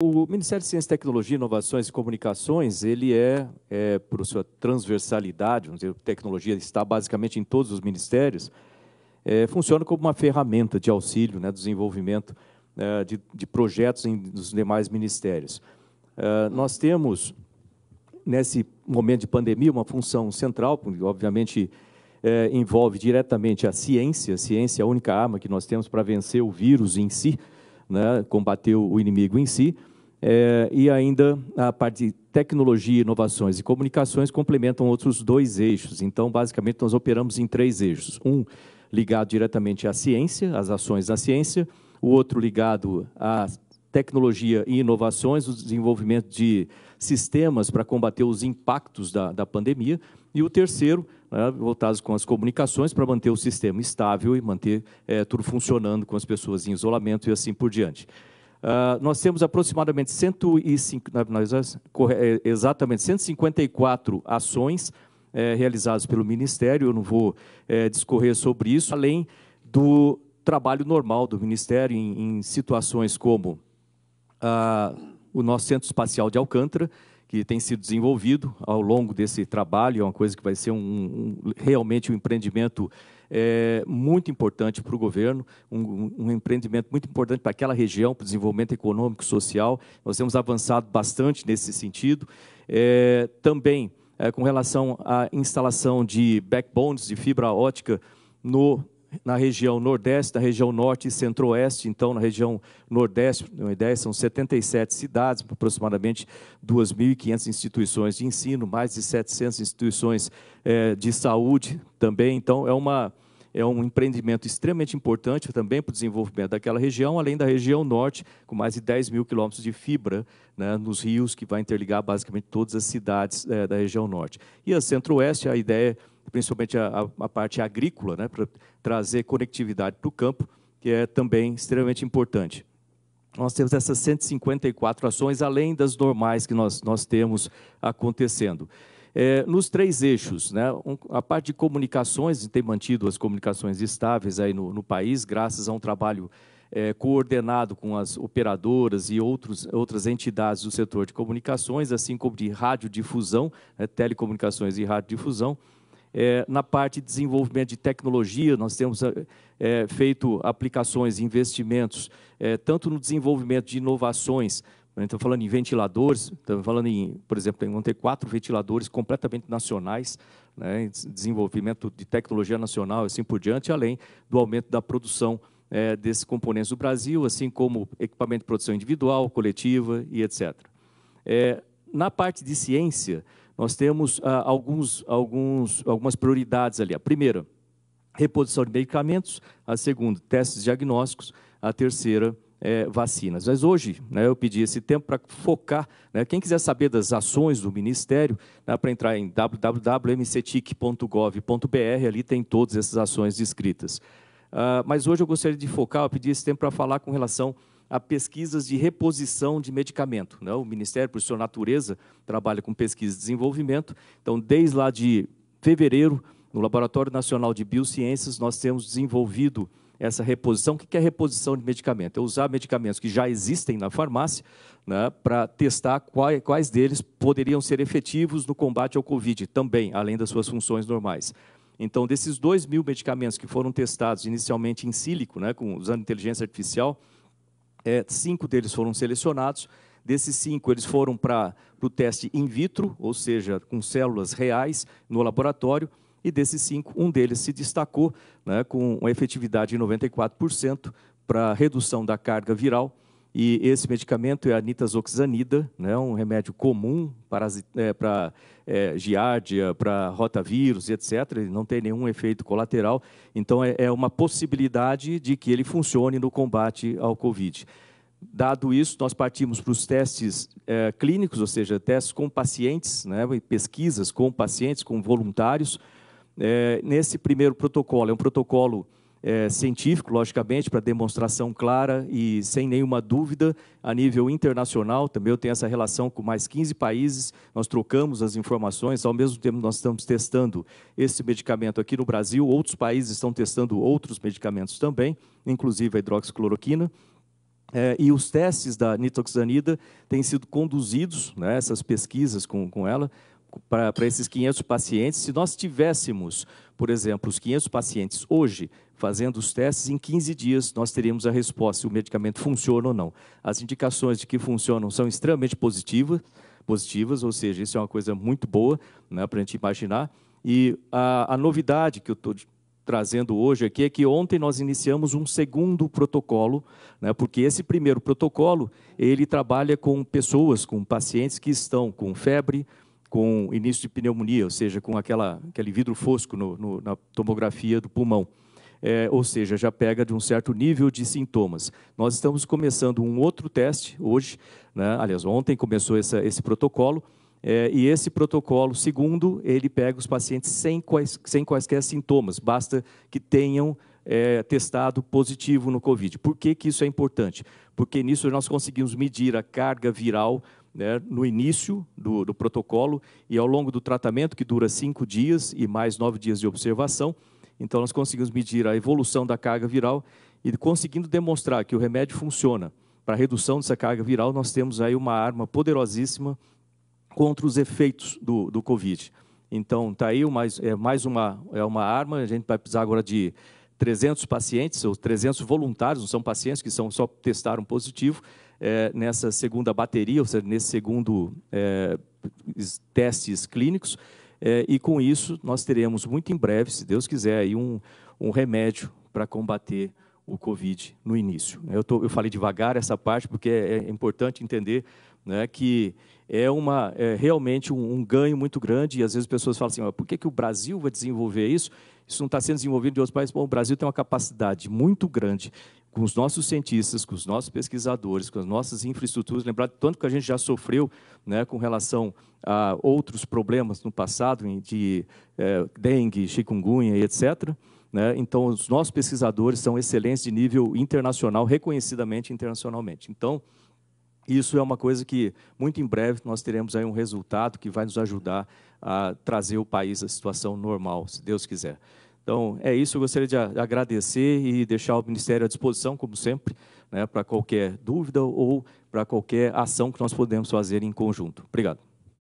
O Ministério de Ciência, Tecnologia, Inovações e Comunicações, ele é, é, por sua transversalidade, vamos dizer, tecnologia está basicamente em todos os ministérios, é, funciona como uma ferramenta de auxílio, né, desenvolvimento é, de, de, projetos em, nos demais ministérios. É, nós temos, nesse momento de pandemia, uma função central, porque, obviamente, é, envolve diretamente a ciência, a ciência é a única arma que nós temos para vencer o vírus em si, né, combater o inimigo em si, é, e ainda a parte de tecnologia, inovações e comunicações complementam outros dois eixos. Então, basicamente, nós operamos em três eixos. Um ligado diretamente à ciência, às ações da ciência, o outro ligado à tecnologia e inovações, o desenvolvimento de sistemas para combater os impactos da, da pandemia, e o terceiro, né, voltados com as comunicações, para manter o sistema estável e manter é, tudo funcionando com as pessoas em isolamento e assim por diante. Uh, nós temos aproximadamente 105, nós, é, exatamente 154 ações é, realizadas pelo Ministério, eu não vou é, discorrer sobre isso, além do trabalho normal do Ministério em, em situações como uh, o nosso Centro Espacial de Alcântara, que tem sido desenvolvido ao longo desse trabalho, é uma coisa que vai ser um, um realmente um empreendimento é, muito importante para o governo, um, um, empreendimento muito importante para aquela região, para o desenvolvimento econômico e social. Nós temos avançado bastante nesse sentido. É, também é, com relação à instalação de backbones de fibra ótica no na região Nordeste, na região Norte e Centro-Oeste. Então, na região Nordeste, uma ideia, são 77 cidades, aproximadamente 2.500 instituições de ensino, mais de 700 instituições é, de saúde também. Então, é, uma, é um empreendimento extremamente importante também para o desenvolvimento daquela região, além da região Norte, com mais de 10 mil quilômetros de fibra né, nos rios, que vai interligar basicamente todas as cidades é, da região Norte. E a Centro-Oeste, a ideia principalmente a, a parte agrícola, né, para trazer conectividade para o campo, que é também extremamente importante. Nós temos essas 154 ações, além das normais que nós, nós temos acontecendo. É, nos três eixos, né, um, a parte de comunicações, tem mantido as comunicações estáveis aí no, no país, graças a um trabalho é, coordenado com as operadoras e outros, outras entidades do setor de comunicações, assim como de radiodifusão, né, telecomunicações e radiodifusão, é, na parte de desenvolvimento de tecnologia, nós temos é, feito aplicações investimentos, é, tanto no desenvolvimento de inovações, estamos falando em ventiladores, estamos falando em, por exemplo, vão ter quatro ventiladores completamente nacionais, né, desenvolvimento de tecnologia nacional e assim por diante, além do aumento da produção é, desses componentes do Brasil, assim como equipamento de produção individual, coletiva e etc. É, na parte de ciência, nós temos ah, alguns, alguns, algumas prioridades ali. A primeira, reposição de medicamentos. A segunda, testes diagnósticos. A terceira, é, vacinas. Mas hoje, né, eu pedi esse tempo para focar. Né, quem quiser saber das ações do Ministério, né, para entrar em www.mcetic.gov.br, ali tem todas essas ações descritas. Uh, mas hoje eu gostaria de focar, eu pedi esse tempo para falar com relação a pesquisas de reposição de medicamento. Né? O Ministério, por sua natureza, trabalha com pesquisa e desenvolvimento. Então, desde lá de fevereiro, no Laboratório Nacional de Biociências, nós temos desenvolvido essa reposição. O que é reposição de medicamento? É usar medicamentos que já existem na farmácia né, para testar quais, deles poderiam ser efetivos no combate ao Covid, também, além das suas funções normais. Então, desses 2 mil medicamentos que foram testados inicialmente em sílico, né, usando inteligência artificial, é, cinco deles foram selecionados. Desses cinco, eles foram para o teste in vitro, ou seja, com células reais no laboratório. E desses cinco, um deles se destacou né, com uma efetividade de 94% para redução da carga viral. E esse medicamento é a nitazoxanida, né, um remédio comum para, é, para é, giardia, para rotavírus, etc. Ele não tem nenhum efeito colateral. Então, é, é uma possibilidade de que ele funcione no combate ao Covid. Dado isso, nós partimos para os testes é, clínicos, ou seja, testes com pacientes, né, pesquisas com pacientes, com voluntários. É, nesse primeiro protocolo, é um protocolo é, científico, logicamente, para demonstração clara e sem nenhuma dúvida, a nível internacional, também eu tenho essa relação com mais 15 países, nós trocamos as informações, ao mesmo tempo nós estamos testando esse medicamento aqui no Brasil, outros países estão testando outros medicamentos também, inclusive a hidroxicloroquina, É, e os testes da nitoxanida têm sido conduzidos, né, essas pesquisas com, com ela, para esses 500 pacientes. Se nós tivéssemos, por exemplo, os 500 pacientes hoje fazendo os testes, em 15 dias nós teríamos a resposta se o medicamento funciona ou não. As indicações de que funcionam são extremamente positivas, positivas ou seja, isso é uma coisa muito boa né, para a gente imaginar. E a, a novidade que eu estou trazendo hoje aqui é que ontem nós iniciamos um segundo protocolo, né, porque esse primeiro protocolo ele trabalha com pessoas, com pacientes que estão com febre, com início de pneumonia, ou seja, com aquela, aquele vidro fosco no, no, na tomografia do pulmão. É, ou seja, já pega de um certo nível de sintomas. Nós estamos começando um outro teste hoje, né, aliás, ontem começou essa, esse protocolo, é, e esse protocolo, segundo, ele pega os pacientes sem, quais, sem quaisquer sintomas, basta que tenham é, testado positivo no Covid. Por que, que isso é importante? Porque nisso nós conseguimos medir a carga viral né, no início do, do protocolo e ao longo do tratamento, que dura cinco dias e mais nove dias de observação. Então, nós conseguimos medir a evolução da carga viral e conseguindo demonstrar que o remédio funciona para redução dessa carga viral, nós temos aí uma arma poderosíssima contra os efeitos do, do Covid. Então, está aí mais, é mais uma, é uma arma, a gente vai precisar agora de 300 pacientes, ou 300 voluntários, não são pacientes que são só testaram positivo, é, nessa segunda bateria, ou seja, nesse segundo é, testes clínicos, é, e com isso nós teremos muito em breve, se Deus quiser, aí um, um remédio para combater o Covid no início. Eu, tô, eu falei devagar essa parte porque é, é importante entender né, que é, uma, é realmente um, um, ganho muito grande, e às vezes as pessoas falam assim, por que, que o Brasil vai desenvolver isso? Isso não está sendo desenvolvido em outros países. Bom, o Brasil tem uma capacidade muito grande com os nossos cientistas, com os nossos pesquisadores, com as nossas infraestruturas, lembrar tanto que a gente já sofreu né, com relação a outros problemas no passado, de é, dengue, chikungunya e etc., né? Então, os nossos pesquisadores são excelentes de nível internacional, reconhecidamente internacionalmente. Então, isso é uma coisa que, muito em breve, nós teremos aí um resultado que vai nos ajudar a trazer o país à situação normal, se Deus quiser. Então, é isso. Eu gostaria de agradecer e deixar o Ministério à disposição, como sempre, né, para qualquer dúvida ou para qualquer ação que nós podemos fazer em conjunto. Obrigado.